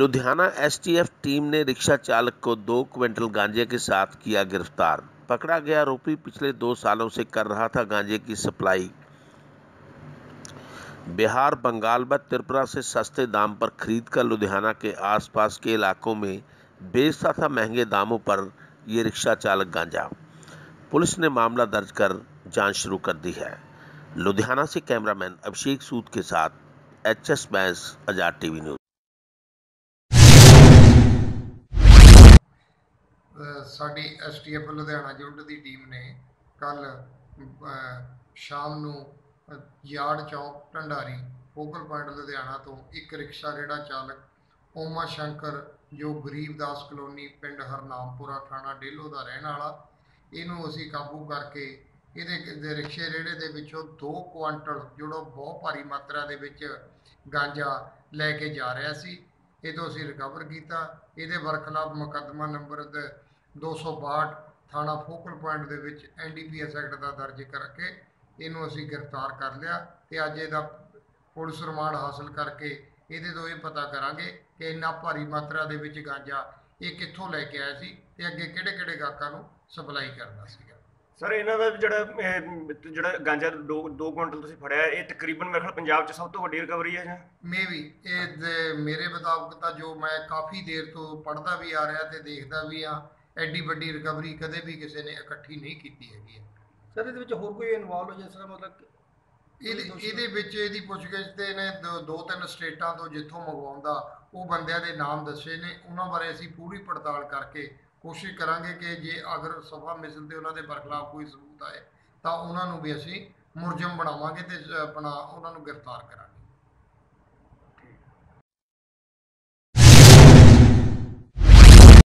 Ludhiana STF team ने rickshaw चालक को दो क्विंटल गांजे के साथ किया गिरफ़्तार। पकड़ा गया आरोपी पिछले दो सालों से कर रहा था गांजे की सप्लाई। बिहार, बंगाल व त्रिपुरा से सस्ते दाम पर खरीद कर लुधियाना के आसपास के इलाकों में बेचता था महँगे दामों पर ये रिक्शा चालक गांजा। पुलिस ने मामला दर्ज कर जाँच शुरू कर दी है। लुधियाना से कैमरामैन अभिषेक सूद के साथ H S Bains Azad TV news. ਸਾਡੀ ਐਸਟੀਐਫ ਲੁਧਿਆਣਾ ਯੂਨਿਟ ਦੀ ਟੀਮ ਨੇ ਕੱਲ ਸ਼ਾਮ ਨੂੰ yard Chowk Dhandari focal point Ludhiana ਤੋਂ ਇੱਕ ਰਿਕਸ਼ਾ ਰੇੜਾ ਚਾਲਕ ਓਮਾ ਸ਼ੰਕਰ, ਜੋ ਗਰੀਬਦਾਸ ਕਲੋਨੀ ਪਿੰਡ ਹਰਨਾਮਪੁਰਾ ਥਾਣਾ ਡੇਲੋ ਦਾ ਰਹਿਣ ਵਾਲਾ, ਇਹਨੂੰ ਅਸੀਂ ਕਾਬੂ ਕਰਕੇ ਇਹਦੇ ਰਿਕਸ਼ੇ ਰੇੜੇ ਦੇ ਵਿੱਚੋਂ 2 ਕੁਆਂਟਲ, ਜਿਹੜਾ ਬਹੁਤ ਭਾਰੀ ਮਾਤਰਾ ਦੇ ਵਿੱਚ ਗਾਂਜਾ ਲੈ ਕੇ ਜਾ ਰਿਹਾ ਸੀ ਇਹ ਤੋਂ ਅਸੀਂ ਰਿਕਵਰ ਕੀਤਾ। ਇਹਦੇ ਬਰਖਲਾਫ ਮੁਕੱਦਮਾ ਨੰਬਰ ਦ- 262 ਥਾਣਾ ਫੋਕਲ ਪੁਆਇੰਟ ਦੇ ਵਿੱਚ ਐਨਡੀਪੀਐਸ ਐਕਟ ਦਾ ਦਰਜ ਕਰਕੇ ਇਹਨੂੰ ਅਸੀਂ ਗ੍ਰਿਫਤਾਰ ਕਰ ਲਿਆ ਤੇ ਅੱਜ ਇਹਦਾ ਪੁਲਿਸ ਰਿਮਾਂਡ ਹਾਸਲ ਕਰਕੇ ਇਹਦੇ ਤੋਂ ਇਹ ਪਤਾ ਕਰਾਂਗੇ ਕਿ ਇੰਨਾ ਭਾਰੀ ਮਾਤਰਾ ਦੇ ਵਿੱਚ ਗਾਂਜਾ ਇਹ ਕਿੱਥੋਂ ਲੈ ਕੇ ਆਇਆ ਸੀ ਤੇ ਅੱਗੇ ਕਿਹੜੇ ਕਿਹੜੇ ਗਾਹਕਾਂ ਨੂੰ ਸਪਲਾਈ ਕਰਦਾ ਸੀਗਾ। ਸਰ ਇਹਨਾਂ ਦਾ ਜਿਹੜਾ ਜਿਹੜਾ ਗਾਂਜਾ 2 2 ਕੁਇੰਟਲ ਤੁਸੀਂ ਫੜਿਆ ਇਹ ਤਕਰੀਬਨ ਮੇਰੇ ਖਿਆਲ ਪੰਜਾਬ 'ਚ ਸਭ ਤੋਂ ਵੱਡੀ ਰਿਕਵਰੀ ਹੈ ਜਾਂ? ਮੇ ਵੀ ਇਹ ਮੇਰੇ ਮੁਤਾਬਕ ਤਾਂ ਜੋ ਮੈਂ ਕਾਫੀ ਦੇਰ ਤੋਂ ਪੜ੍ਹਦਾ ਵੀ ਆ ਰਿਹਾ ਤੇ ਦੇਖਦਾ ਵੀ ਆ ਐਡੀ ਵੱਡੀ ਰਿਕਵਰੀ ਕਦੇ ਵੀ ਕਿਸੇ ਨੇ ਇਕੱਠੀ ਨਹੀਂ ਕੀਤੀ ਹੈਗੀ ਹੈ। ਸਰ ਇਹਦੇ ਵਿੱਚ ਹੋਰ ਕੋਈ ਇਨਵੋਲਵ ਹੋ ਜਿਸ ਤਰ੍ਹਾਂ ਮਤਲਬ ਇਹਦੇ ਇਹਦੇ ਵਿੱਚ ਇਹਦੀ ਪੁੱਛਗਿੱਛ ਤੇ ਨੇ ਦੋ- ਦੋ ਤਿੰਨ ਸਟੇਟਾਂ ਤੋਂ ਜਿੱਥੋਂ ਮੰਗਵਾਉਂਦਾ ਉਹ ਬੰਦਿਆਂ ਦੇ ਨਾਮ ਦੱਸੇ ਨੇ। ਉਹਨਾਂ ਬਾਰੇ ਅਸੀਂ ਪੂਰੀ ਪੜਤਾਲ ਕਰਕੇ ਕੋਸ਼ਿਸ਼ ਕਰਾਂਗੇ ਕਿ ਜੇ ਅਗਰ ਸਫਾ ਮਿਸਲ ਤੇ ਉਹਨਾਂ ਦੇ ਬਰਖਲਾਫ ਕੋਈ ਸਬੂਤ ਆਏ ਤਾਂ ਉਹਨਾਂ ਨੂੰ ਵੀ ਅਸੀਂ ਮੁਰਜਮ ਬਣਾਵਾਂਗੇ ਤੇ ਆਪਣਾ ਉਹਨਾਂ ਨੂੰ ਗ੍ਰਿਫਤਾਰ ਕਰਾਂਗੇ।